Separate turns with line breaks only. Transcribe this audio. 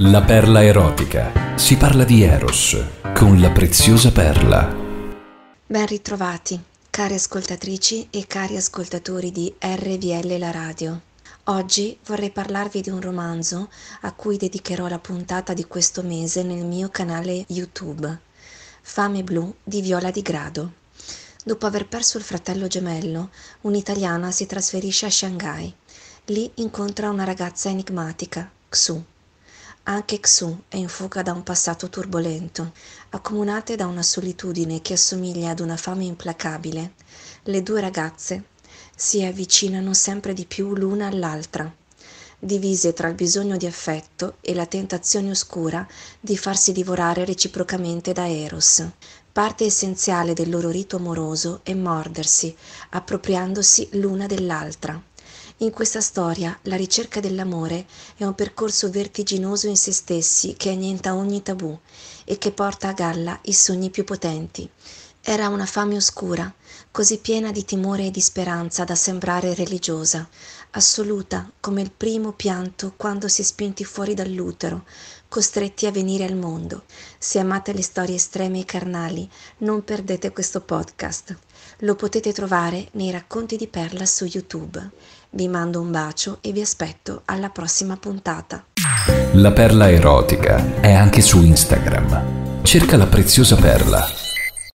La perla erotica. Si parla di Eros con la preziosa perla.
Ben ritrovati, cari ascoltatrici e cari ascoltatori di RVL La Radio. Oggi vorrei parlarvi di un romanzo a cui dedicherò la puntata di questo mese nel mio canale YouTube, Fame blu di Viola di Grado. Dopo aver perso il fratello gemello, un'italiana si trasferisce a Shanghai. Lì incontra una ragazza enigmatica, Xu anche Xu è in fuga da un passato turbolento. Accomunate da una solitudine che assomiglia ad una fame implacabile, le due ragazze si avvicinano sempre di più l'una all'altra, divise tra il bisogno di affetto e la tentazione oscura di farsi divorare reciprocamente da Eros. Parte essenziale del loro rito amoroso è mordersi, appropriandosi l'una dell'altra. In questa storia la ricerca dell'amore è un percorso vertiginoso in se stessi che annienta ogni tabù e che porta a galla i sogni più potenti. Era una fame oscura, così piena di timore e di speranza da sembrare religiosa, assoluta come il primo pianto quando si è spinti fuori dall'utero, costretti a venire al mondo. Se amate le storie estreme e carnali, non perdete questo podcast. Lo potete trovare nei racconti di Perla su YouTube. Vi mando un bacio e vi aspetto alla prossima puntata.
La perla erotica è anche su Instagram. Cerca la preziosa perla